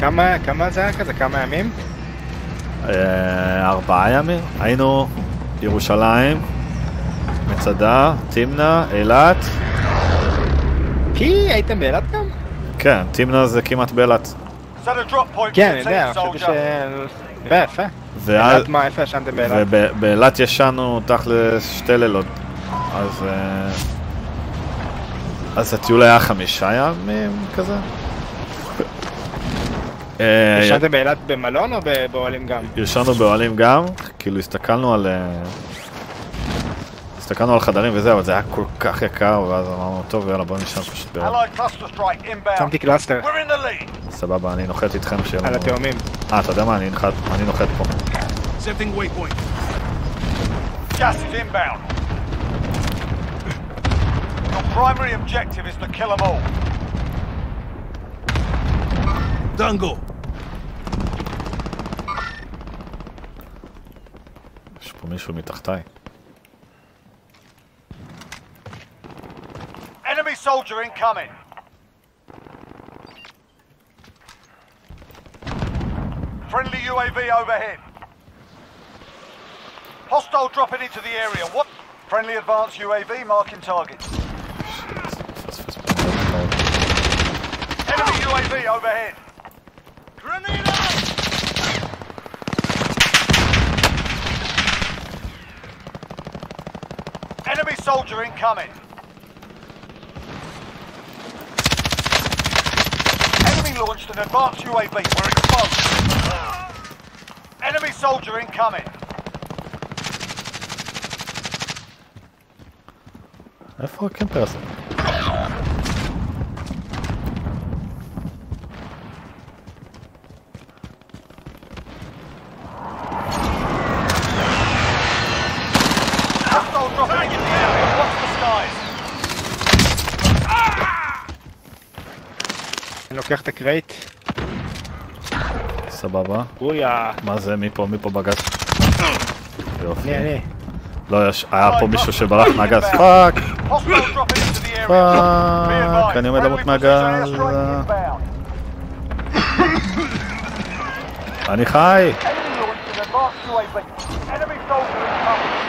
כמה, כמה זה היה כזה? כמה ימים? אה, ארבעה ימים. היינו ירושלים, מצדה, תמנע, אילת. כי הייתם באילת גם? כן, תמנע זה כמעט באילת. כן, אני יודע, חשבתי ש... יפה, יפה. ואז- אילת מה, איפה ישנתם באילת? ובאילת ישנו תכל'ס שתי לילות. אז... אה, אז הטיול היה חמישה ימים כזה. אה, ישנתם באילת במלון או באוהלים גם? ישנו באוהלים גם, כאילו הסתכלנו על... אה, הסתכלנו על חדרים וזה, אבל זה היה כל כך יקר, ואז אמרנו, טוב, יאללה, בוא נשאר פשוט inbound. שמתי cluster. סבבה, אני נוחת איתכם שיהיה על לנו... התאומים. אה, אתה יודע מה, אני נוחת- אני נוחת פה. Gas is inbound. Your primary objective is to kill them all. Dango. מישהו מתחתיי. Enemy soldier incoming. Friendly UAV overhead. Hostile dropping into the area. What? Friendly advanced UAV marking targets. פספס פה. Enemy UAV overhead. soldier incoming. Enemy launched an advanced UAV. We're exposed. Enemy soldier incoming. A fucking person. קח את ה crate. סבבה. אויה. מה זה? מי פה? מי פה בגז? יופי. לא, היה פה מישהו שברח מהגז. פאק! פאק! אני עומד למות מהגז. אני חי!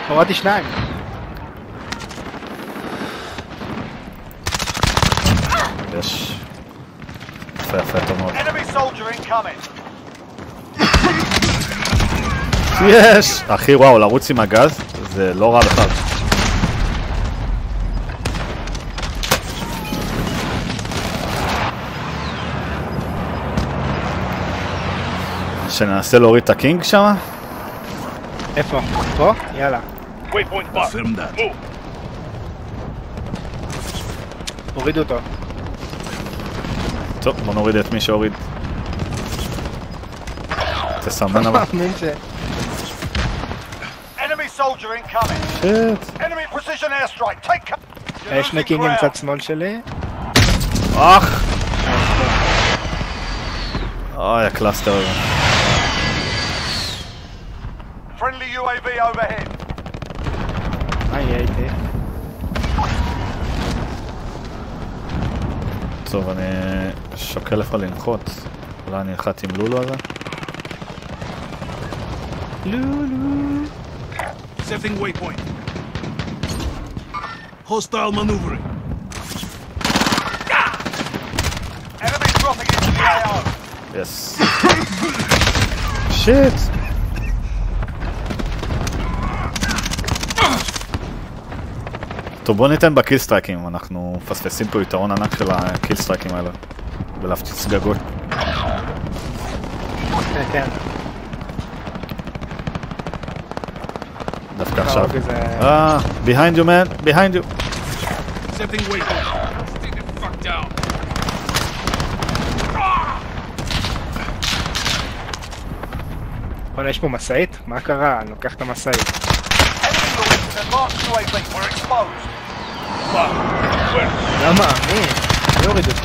הורדתי שניים. יש. יפה, יפה, טוב מאוד. Enemy soldier incoming. יש! אחי, וואו, לרוץ עם הגז זה לא רע בכלל. שננסה להוריד את הקינג שם? איפה? פה? יאללה. הורידו אותו. טוב, בוא נוריד את מי שהוריד. תסמן אבל. מאמין ש... Enemy soldier incoming. שיט. Enemy precision airstrike. Take cover. You're יש שני losing קינגים ground. מצד שמאל שלי. אח! אוי, ה cluster הזה. Friendly UAV overhead. מה יהיה איתי? טוב, אני שוקל איפה לנחות. אולי אני אחת עם לולו הזה? Setting waypoint. Hostile maneuvering. Enemy dropping into the AO. יס. שיט! טוב בוא ניתן ב kill streak ים, אנחנו מפספסים פה יתרון ענק של הקיל סטרייקים האלה. ולהפציץ גגות. כן. דווקא עכשיו. אה, behind you man, behind you. בוא'נה, יש פה משאית? מה קרה? אני לוקח את המשאית. Fuck. Where? לא. מי הוריד אותי?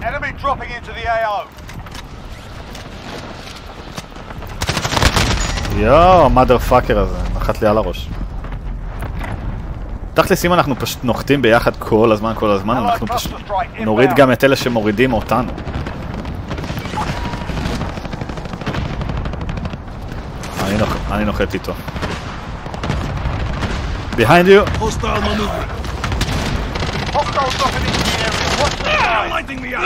Enemy dropping into the AO. יואו, המאדר פאקר הזה, נחת לי על הראש. תכלס אם אנחנו פשוט נוחתים ביחד כל הזמן כל הזמן, אנחנו פשוט נוריד. גם את אלה שמורידים אותנו. אני נוחת איתו. Behind you! Hostile maneuver. Hostiles dropping into the area. Watch the skies. Lighting me up.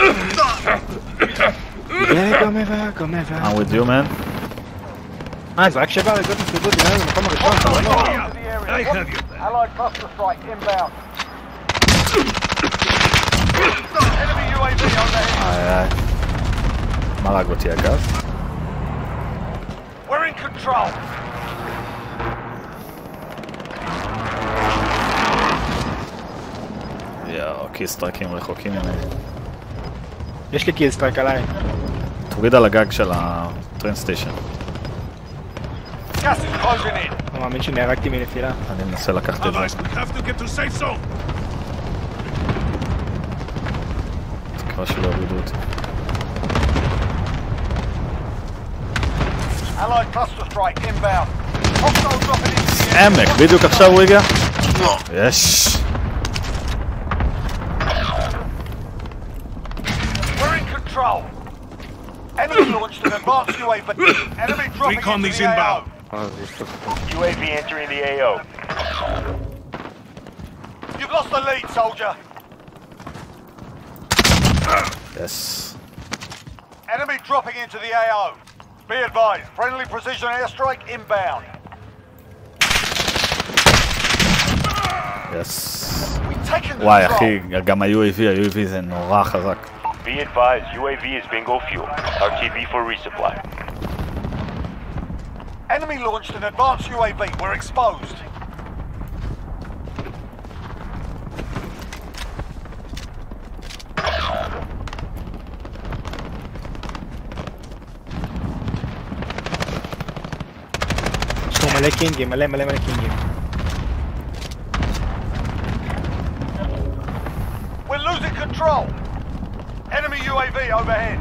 Yeah, come over, come over. I'm with you man. אה, זה רק שבע הריגות מסביבות, נראה לי במקום הראשון, Hostiles חלומות. dropping into the area. I Watch- have you there. Allied cluster strike inbound. Enemy UAV overhead. איי איי. מה הרג אותי הגז? We're in control. kill streak ים רחוקים ממני. יש לי kill streak עליי. תוריד על הגג של ה train station. Gas is closing in. לא מאמין שנהרגתי מנפילה. אני מנסה לקחת את זה. תקווה שלא יורידו אותי. עמק, בדיוק עכשיו הוא הגיע? יש! We're in control. Enemy launched an advanced UAV. Enemy dropping Recon into these the AO. inbound. UAV entering the AO. You've lost the lead, soldier. יס. Enemy dropping into the AO. Be advised, friendly precision airstrike inbound. יס. We've taken וואי control. אחי, גם ה-UAV, ה-UAV זה נורא חזק. Be advised, UAV is bingo fuel. RTB for resupply. Enemy launched an advanced UAV. We're exposed. Melekin game, mele mele melekin game. UAV overhead.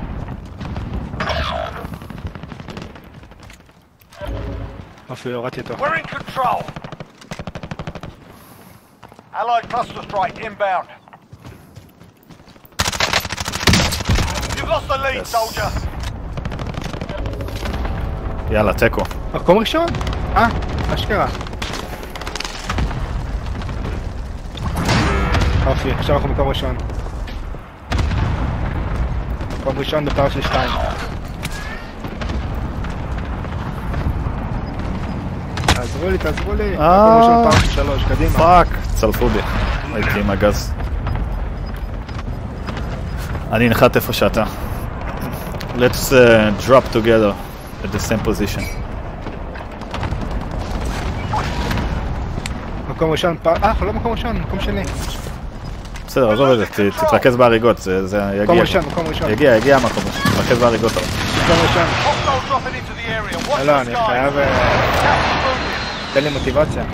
We're in control. Allied cluster strike inbound. You've lost the lead, Yes. soldier. יאללה, תיקו. מקום ראשון? אה, אשכרה. יופי, עכשיו אנחנו מקום ראשון. מקום ראשון בפער של שתיים. תעזרו לי, תעזרו לי. אה. מקום ראשון פער של שלוש, קדימה. fuck! צלפו בי. הייתי עם הגז. אני נחת איפה שאתה. Let's uh, drop together at the same position. מקום ראשון, פער... אה, אנחנו לא מקום ראשון, מקום שני. בסדר, עזוב את זה, תתרכז בהריגות, זה יגיע. מקום ראשון, מקום ראשון. יגיע, יגיע המקום ראשון, תתרכז בהריגות. מקום ראשון. לא, אני חייב... תן לי מוטיבציה.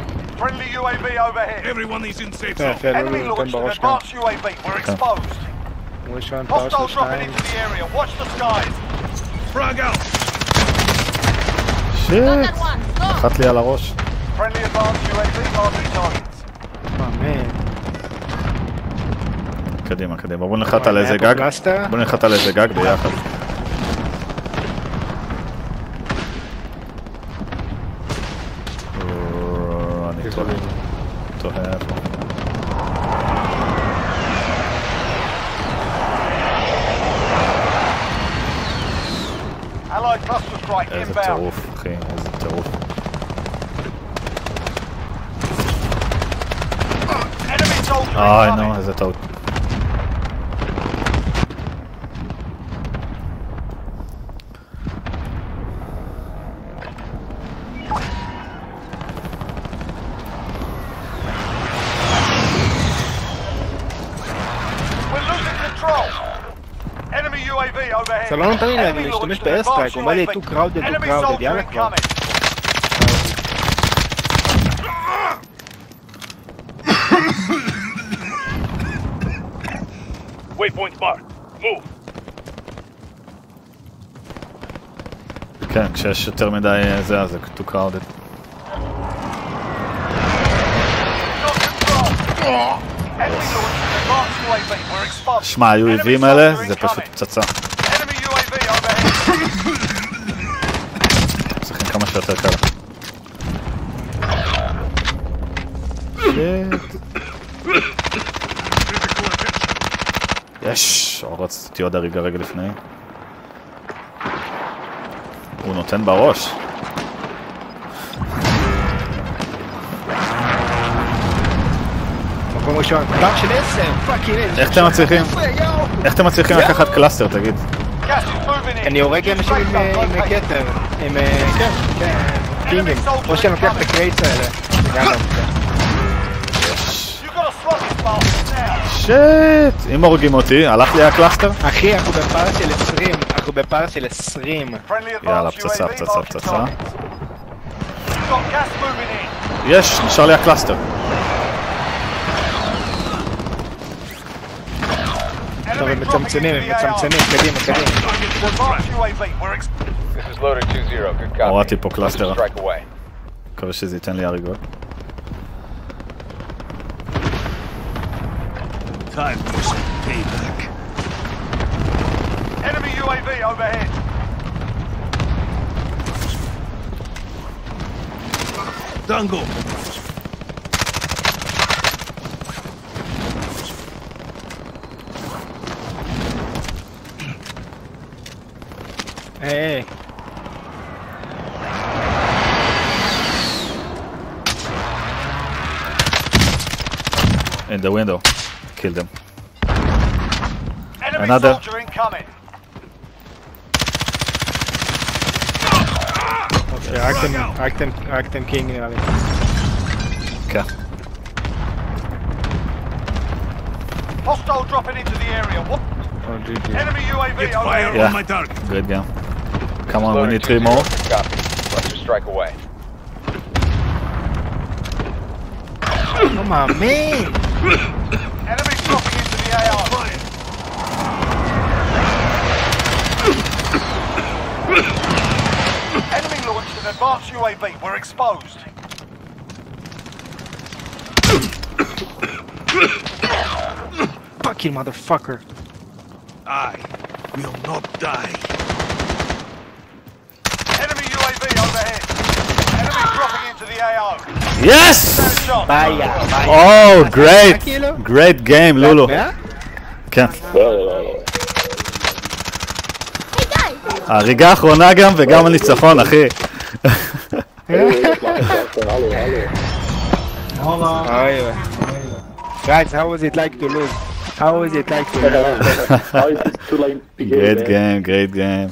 שיט, נחת לי על הראש. מה, מה? קדימה, קדימה. בוא נחת על איזה גג. בוא נחת על איזה גג ביחד. אה, אני תוהה. תוהה איפה. איזה. טירוף, אחי, איזה טירוף. אוי, incoming. נו, איזה טעות. We're losing control. Enemy UAV overhead. זה לא נותן לי להשתמש advanced הוא אומר לי too crowded, too crowded, יאללה כבר. Waypoint marked. Move. כן, כשיש יותר מדי אה, זה, אז זה too crowded. שמע, ה-UAVים האלה זה פשוט פצצה. Enemy UAV overhead. צריכים כמה שיותר קל. יש! רציתי עוד הריגה רגע לפני. הוא נותן בראש. מקום ראשון. טאנק של 10, fucking. איך אתם מצליחים? איך אתם מצליחים לקחת cluster, תגיד? אני הורג אנשים עם, אה, עם כתר. עם... אה, כן, כן. king ים. או שאני לוקח את ה crates האלה. גם לא. shit! אם הורגים אותי, הלך לי ה cluster? אחי, אנחנו בפער של 20. אנחנו בפער של 20. Friendly advanced יאללה, פצצה, פצצה, פצצה. יש, נשאר לי ה cluster. טוב, הם מצמצמים, הם מצמצמים. קדימה, קדימה. Advanced UAV. We're ex- This is loader 2-0. Good copy. הורדתי פה cluster. Strike away. מקווה שזה ייתן לי הריגות. Time for some payback. Enemy UAV overhead. Dango. Hey. In the window. Kill them. Enemy Another. soldier incoming. Okay, yes. Artem, Artem, Artem King in Okay. Hostile dropping into the area. What? Oh, GG. Enemy UAV Get fire on my target. Good game. Come on, we need three more. Copy. Cluster strike away. Come on, man! Enemy dropping into the AR. Enemy launched an advanced UAV. We're exposed. Fucking motherfucker. I will not die. Yes! Shot. ביי, ביי. Oh, great! כאילו? Great game, לולו. מאה? כן. הריגה האחרונה גם וגם הניצחון, אחי. אוי אוי. Guys, how was it like to lose? How was it like to lose? How is it too late to Great man? game, great game.